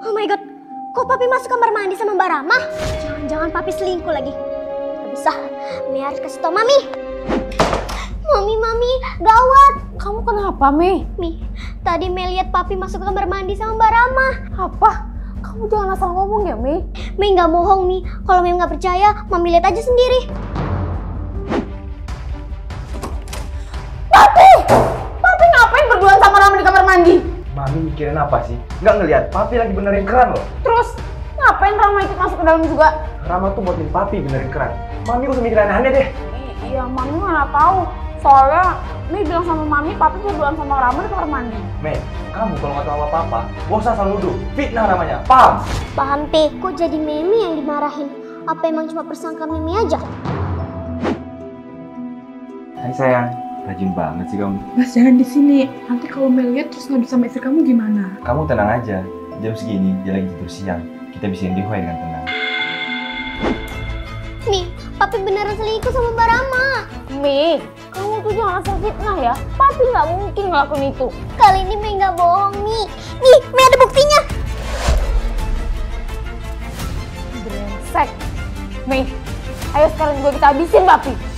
Oh my god, kok papi masuk kamar mandi sama Mbak Rama? Jangan-jangan papi selingkuh lagi. Gak bisa, Mi harus kasih tau Mami. Mami, Mami, gawat. Kamu kenapa, Mei? Mi, tadi Mei lihat papi masuk kamar mandi sama Mbak Rama. Apa? Kamu jangan asal ngomong ya, Mei. Mi nggak bohong, Mi. Kalau Mi nggak percaya, Mami lihat aja sendiri. Papi! Papi ngapain berduaan sama Rama di kamar mandi? Mami mikirin apa sih? Nggak ngelihat papi lagi benerin keran loh. Terus ngapain Rama ikut masuk ke dalam juga? Rama tuh buatin papi benerin keran. Mami usah mikir aneh-aneh deh. I- iya, Mami mana tahu. Soalnya Mei bilang sama Mami, Papi berduaan sama Rama di kamar mandi. Mei, kamu kalau nggak tahu apa-apa, gak usah selalu nuduh. Fitnah namanya, paham? Paham, Pi. Kok jadi Mimi yang dimarahin? Apa emang cuma persangka Mimi aja? Hai sayang, rajin banget sih kamu. Mas jangan di sini. Nanti kalau Mel lihat terus ngadu sama istri kamu gimana? Kamu tenang aja. Jam segini dia lagi tidur siang. Kita bisa dihoy dengan tenang. Mi, papi beneran selingkuh sama Mbak Rama. Mi, kamu tuh jangan asal fitnah ya. Papi nggak mungkin ngelakuin itu. Kali ini Mei nggak bohong, Mi. Nih, Mi ada buktinya. Brengsek. Mi, ayo sekarang juga kita habisin Papi.